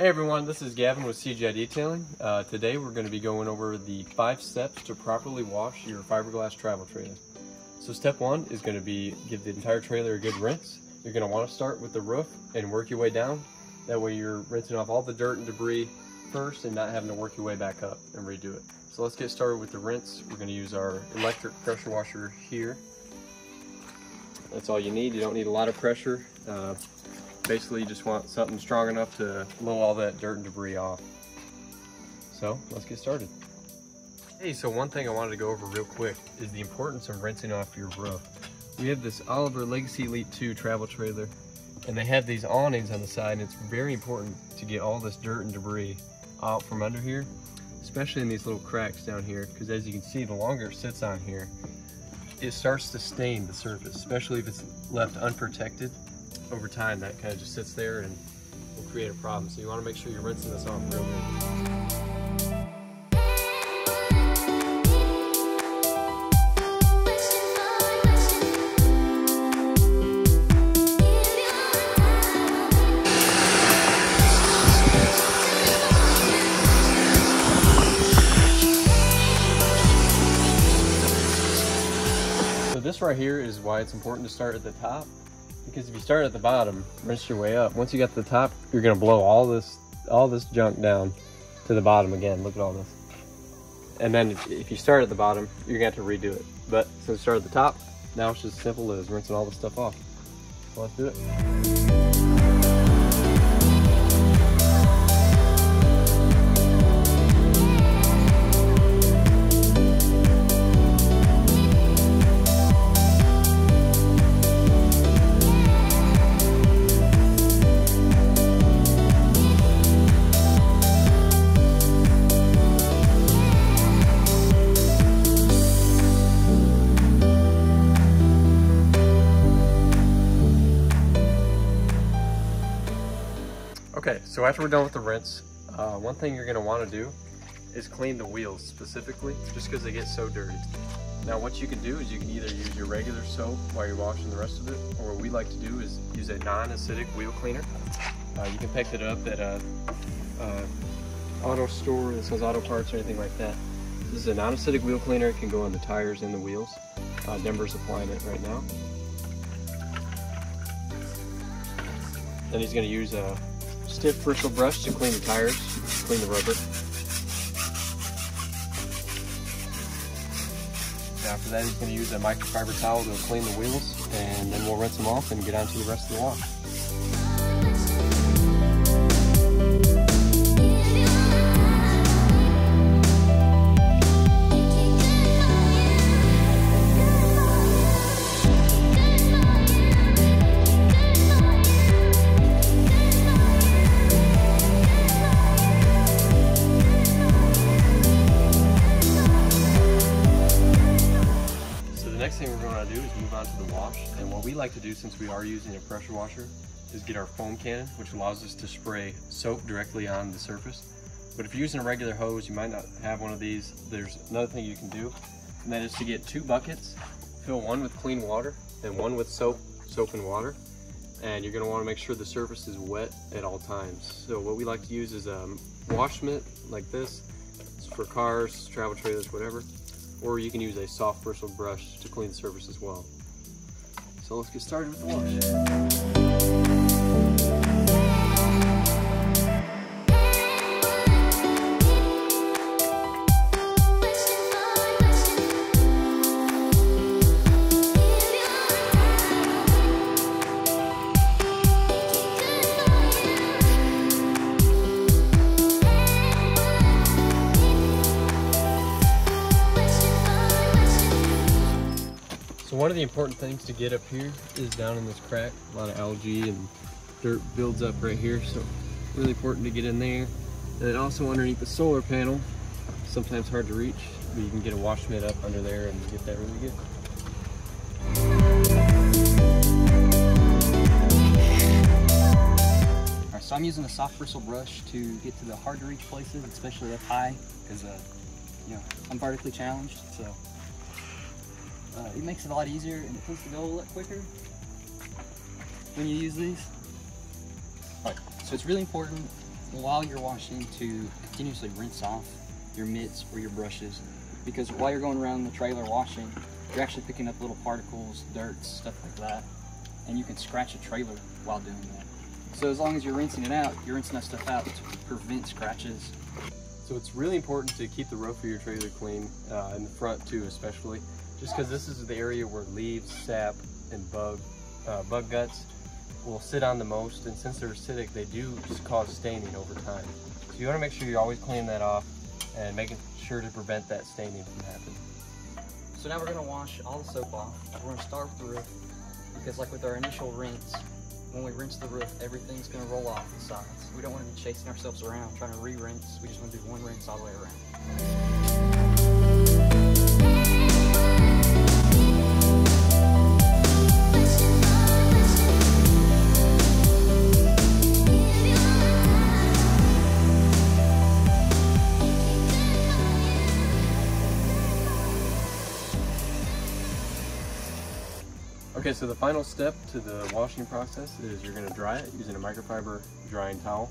Hey everyone, this is Gavin with CGI Detailing. Uh, today we're going to be going over the five steps to properly wash your fiberglass travel trailer. So step one is going to be give the entire trailer a good rinse. You're going to want to start with the roof and work your way down. That way you're rinsing off all the dirt and debris first and not having to work your way back up and redo it. So let's get started with the rinse. We're going to use our electric pressure washer here. That's all you need. You don't need a lot of pressure. Uh, basically, you just want something strong enough to blow all that dirt and debris off. So let's get started. Hey, so one thing I wanted to go over real quick is the importance of rinsing off your roof. We have this Oliver Legacy Elite 2 travel trailer, and they have these awnings on the side, and it's very important to get all this dirt and debris out from under here, especially in these little cracks down here, because as you can see, the longer it sits on here, it starts to stain the surface, especially if it's left unprotected. Over time, that kind of just sits there and will create a problem. So you want to make sure you're rinsing this off real good. So this right here is why it's important to start at the top. Because if you start at the bottom, rinse your way up. Once you get to the top, you're gonna blow all this all this junk down to the bottom again. Look at all this. And then if, if you start at the bottom, you're gonna have to redo it. But since we start at the top, now it's just simple as rinsing all the stuff off. So let's do it. So after we're done with the rinse, uh, one thing you're gonna wanna do is clean the wheels specifically, just because they get so dirty. Now what you can do is you can either use your regular soap while you're washing the rest of it, or what we like to do is use a non-acidic wheel cleaner. Uh, you can pick it up at a, a auto store that sells auto parts or anything like that. This is a non-acidic wheel cleaner. It can go on the tires and the wheels. Uh, Denver's applying it right now. Then he's gonna use a stiff bristle brush to clean the tires, clean the rubber. After that, he's going to use a microfiber towel to clean the wheels, and then we'll rinse them off and get on to the rest of the wash. We like to do since we are using a pressure washer is get our foam cannon, which allows us to spray soap directly on the surface. But if you're using a regular hose, you might not have one of these. There's another thing you can do, and that is to get two buckets, fill one with clean water and one with soap, soap and water. And you're gonna wanna make sure the surface is wet at all times. So what we like to use is a wash mitt like this. It's for cars, travel trailers, whatever or you can use a soft bristle brush to clean the surface as well. So let's get started with the wash. One of the important things to get up here is down in this crack. A lot of algae and dirt builds up right here, so really important to get in there. And then also underneath the solar panel, sometimes hard to reach, but you can get a wash mitt up under there and get that really good. So I'm using a soft bristle brush to get to the hard to reach places, especially up high, because uh, you know I'm vertically challenged. So uh, it makes it a lot easier, and it tends to go a lot quicker when you use these. Alright, so it's really important while you're washing to continuously rinse off your mitts or your brushes because while you're going around the trailer washing, you're actually picking up little particles, dirt, stuff like that, and you can scratch a trailer while doing that. So as long as you're rinsing it out, you're rinsing that stuff out to prevent scratches. So it's really important to keep the roof of your trailer clean, uh, in the front too especially, just because this is the area where leaves, sap, and bug, uh, bug guts will sit on the most, and since they're acidic, they do cause staining over time. So you want to make sure you're always cleaning that off and making sure to prevent that staining from happening. So now we're gonna wash all the soap off. We're gonna start with the roof because like with our initial rinse, when we rinse the roof, everything's gonna roll off the sides. We don't wanna be chasing ourselves around trying to re-rinse. We just wanna do one rinse all the way around. Okay, so the final step to the washing process is you're to dry it using a microfiber drying towel.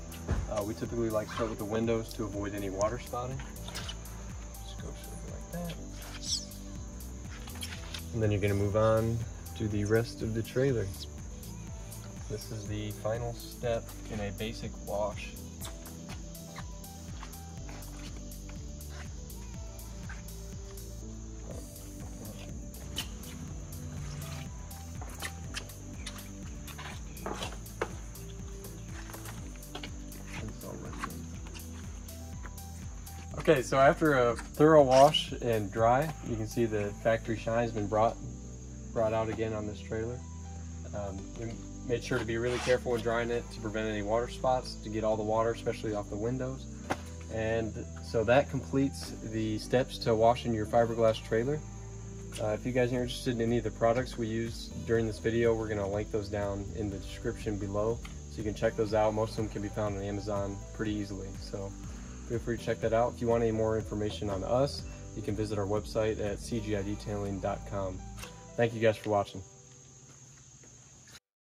Uh, we typically like to start with the windows to avoid any water spotting. Just go like that. And then you're to move on to the rest of the trailer. This is the final step in a basic wash. Okay, so after a thorough wash and dry, you can see the factory shine has been brought brought out again on this trailer. Um, we made sure to be really careful when drying it to prevent any water spots, to get all the water, especially off the windows. And so that completes the steps to washing your fiberglass trailer. Uh, if you guys are interested in any of the products we use during this video, we're going to link those down in the description below. So you can check those out. Most of them can be found on Amazon pretty easily. So feel free to check that out. If you want any more information on us, you can visit our website at cgidetailing.com. Thank you guys for watching.